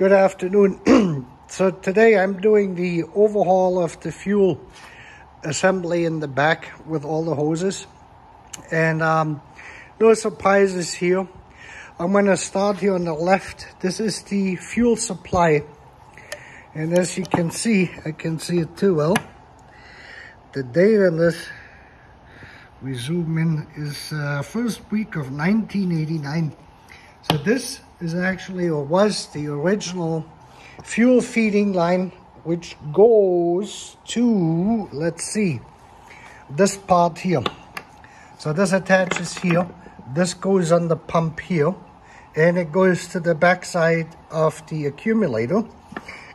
Good afternoon. so today I'm doing the overhaul of the fuel assembly in the back with all the hoses. And um, no surprises here. I'm going to start here on the left. This is the fuel supply. And as you can see, I can see it too well. The date on this, we zoom in, is uh, first week of 1989. So this is actually, or was the original fuel feeding line, which goes to, let's see, this part here. So this attaches here. This goes on the pump here. And it goes to the backside of the accumulator.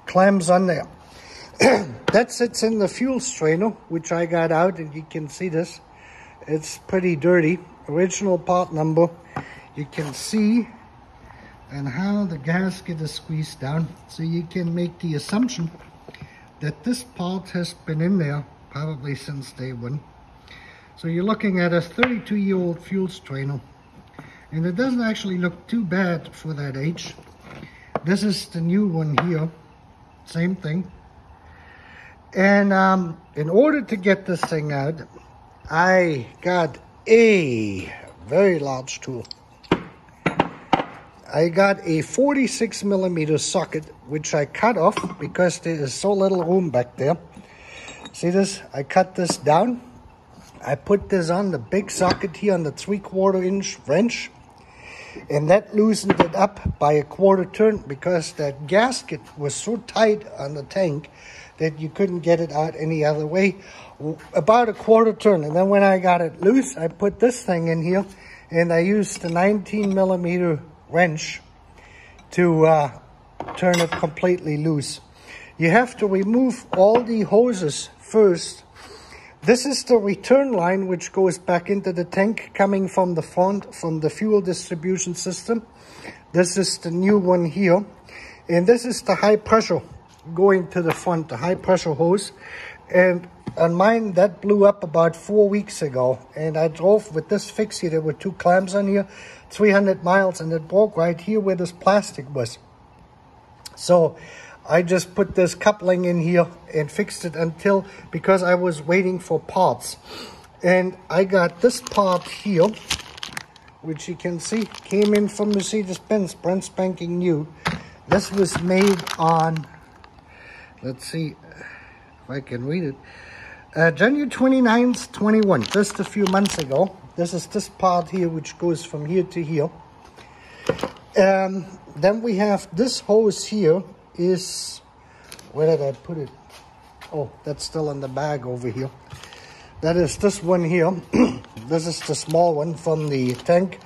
Clamps on there. that sits in the fuel strainer, which I got out, and you can see this. It's pretty dirty. Original part number. You can see and how the gasket is squeezed down. So you can make the assumption that this part has been in there probably since day one. So you're looking at a 32 year old fuel strainer and it doesn't actually look too bad for that age. This is the new one here, same thing. And um, in order to get this thing out, I got a very large tool. I got a 46 millimeter socket, which I cut off because there is so little room back there. See this? I cut this down. I put this on the big socket here on the three quarter inch wrench. And that loosened it up by a quarter turn because that gasket was so tight on the tank that you couldn't get it out any other way. About a quarter turn. And then when I got it loose, I put this thing in here and I used the 19 millimeter wrench to uh, turn it completely loose. You have to remove all the hoses first. This is the return line which goes back into the tank coming from the front from the fuel distribution system. This is the new one here. And this is the high pressure going to the front, the high pressure hose. And on mine, that blew up about four weeks ago. And I drove with this fix here. There were two clamps on here, 300 miles, and it broke right here where this plastic was. So I just put this coupling in here and fixed it until, because I was waiting for parts. And I got this part here, which you can see came in from Mercedes-Benz, brand spanking new. This was made on, let's see if I can read it, uh, January 29th, 21, just a few months ago. This is this part here, which goes from here to here. Um, then we have this hose here is, where did I put it? Oh, that's still in the bag over here. That is this one here. this is the small one from the tank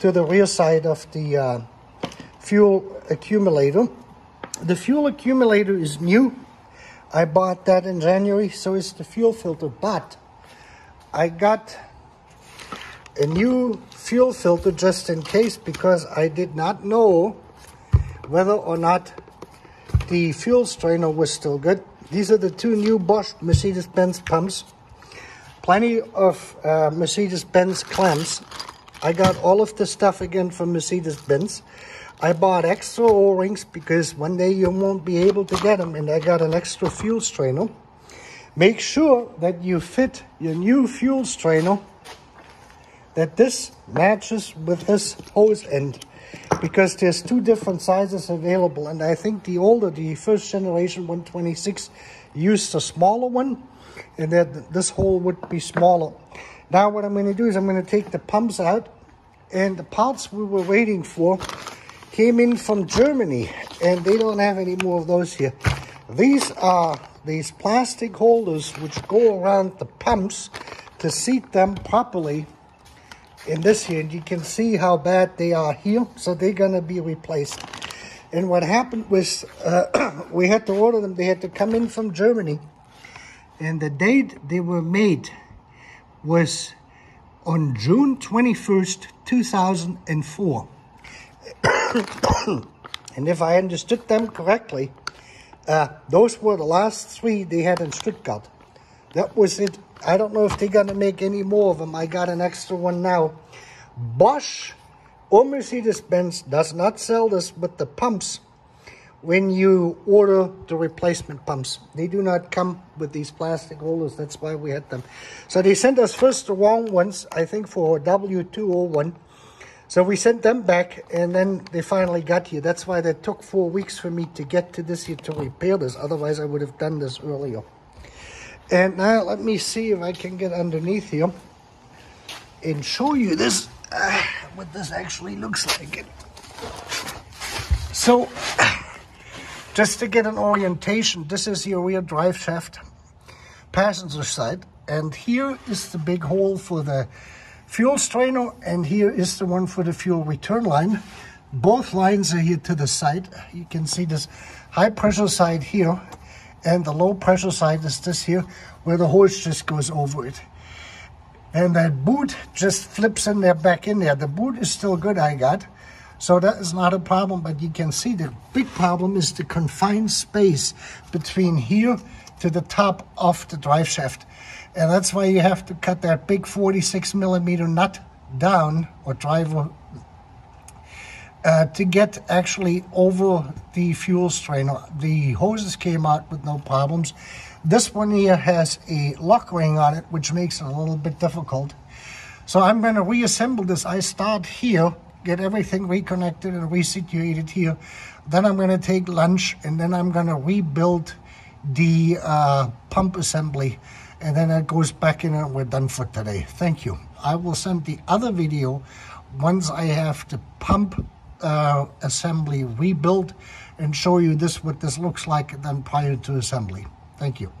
to the rear side of the uh, fuel accumulator. The fuel accumulator is new. I bought that in January, so is the fuel filter. But I got a new fuel filter just in case because I did not know whether or not the fuel strainer was still good. These are the two new Bosch Mercedes-Benz pumps. Plenty of uh, Mercedes-Benz clamps. I got all of the stuff again from Mercedes-Benz. I bought extra O-rings because one day you won't be able to get them and I got an extra fuel strainer. Make sure that you fit your new fuel strainer that this matches with this hose end because there's two different sizes available and I think the older, the first generation 126 used a smaller one and that this hole would be smaller. Now what I'm going to do is I'm going to take the pumps out and the parts we were waiting for came in from Germany and they don't have any more of those here. These are these plastic holders which go around the pumps to seat them properly in this here. And you can see how bad they are here. So they're going to be replaced. And what happened was uh, we had to order them. They had to come in from Germany. And the date they were made was on June 21st, 2004. and if I understood them correctly, uh, those were the last three they had in Stuttgart. That was it. I don't know if they're going to make any more of them. I got an extra one now. Bosch or Mercedes-Benz does not sell this with the pumps when you order the replacement pumps. They do not come with these plastic holders. That's why we had them. So they sent us first the wrong ones, I think for W201. So we sent them back and then they finally got here. That's why that took four weeks for me to get to this here to repair this. Otherwise I would have done this earlier. And now let me see if I can get underneath here and show you this, uh, what this actually looks like. So just to get an orientation, this is your rear drive shaft, passenger side, and here is the big hole for the fuel strainer, and here is the one for the fuel return line. Both lines are here to the side. You can see this high pressure side here, and the low pressure side is this here, where the hose just goes over it. And that boot just flips in there, back in there. The boot is still good, I got. So that is not a problem, but you can see the big problem is the confined space between here to the top of the drive shaft. And that's why you have to cut that big 46 millimeter nut down or driver uh, to get actually over the fuel strainer. The hoses came out with no problems. This one here has a lock ring on it, which makes it a little bit difficult. So I'm going to reassemble this. I start here get everything reconnected and resituated here. Then I'm going to take lunch and then I'm going to rebuild the uh, pump assembly and then it goes back in and we're done for today. Thank you. I will send the other video once I have the pump uh, assembly rebuilt and show you this what this looks like then prior to assembly. Thank you.